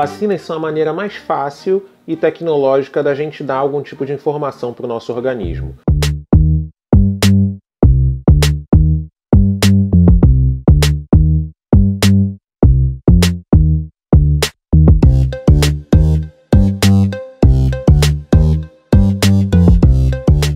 Vacinas são a maneira mais fácil e tecnológica da gente dar algum tipo de informação para o nosso organismo.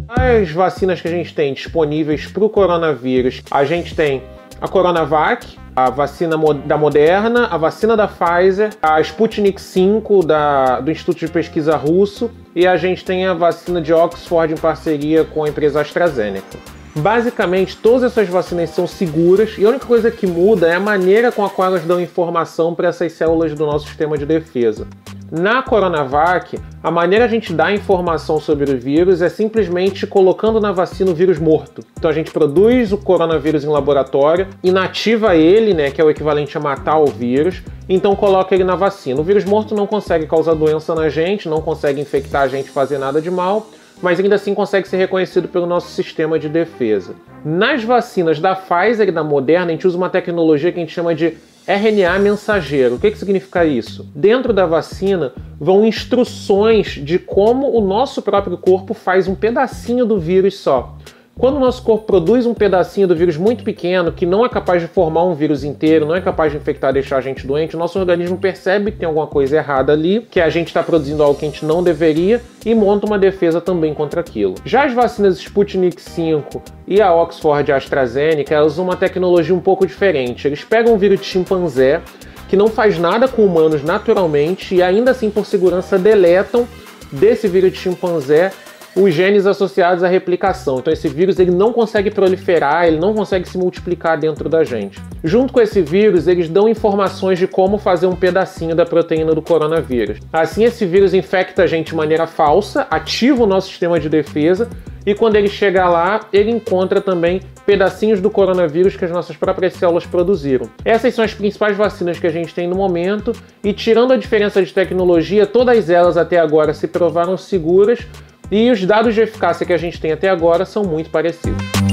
As vacinas que a gente tem disponíveis para o coronavírus, a gente tem a Coronavac, a vacina da Moderna, a vacina da Pfizer, a Sputnik 5 da, do Instituto de Pesquisa Russo e a gente tem a vacina de Oxford em parceria com a empresa AstraZeneca. Basicamente, todas essas vacinas são seguras e a única coisa que muda é a maneira com a qual elas dão informação para essas células do nosso sistema de defesa. Na Coronavac, a maneira a gente dá informação sobre o vírus é simplesmente colocando na vacina o vírus morto. Então a gente produz o coronavírus em laboratório, inativa ele, né, que é o equivalente a matar o vírus, então coloca ele na vacina. O vírus morto não consegue causar doença na gente, não consegue infectar a gente, fazer nada de mal, mas ainda assim consegue ser reconhecido pelo nosso sistema de defesa. Nas vacinas da Pfizer e da Moderna, a gente usa uma tecnologia que a gente chama de RNA mensageiro. O que, que significa isso? Dentro da vacina vão instruções de como o nosso próprio corpo faz um pedacinho do vírus só. Quando o nosso corpo produz um pedacinho do vírus muito pequeno, que não é capaz de formar um vírus inteiro, não é capaz de infectar e deixar a gente doente, o nosso organismo percebe que tem alguma coisa errada ali, que a gente está produzindo algo que a gente não deveria e monta uma defesa também contra aquilo. Já as vacinas Sputnik 5 e a Oxford AstraZeneca, elas usam uma tecnologia um pouco diferente. Eles pegam um vírus de chimpanzé, que não faz nada com humanos naturalmente, e ainda assim, por segurança, deletam desse vírus de chimpanzé os genes associados à replicação. Então esse vírus ele não consegue proliferar, ele não consegue se multiplicar dentro da gente. Junto com esse vírus, eles dão informações de como fazer um pedacinho da proteína do coronavírus. Assim, esse vírus infecta a gente de maneira falsa, ativa o nosso sistema de defesa e quando ele chega lá, ele encontra também pedacinhos do coronavírus que as nossas próprias células produziram. Essas são as principais vacinas que a gente tem no momento, e tirando a diferença de tecnologia, todas elas até agora se provaram seguras, e os dados de eficácia que a gente tem até agora são muito parecidos.